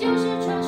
就是春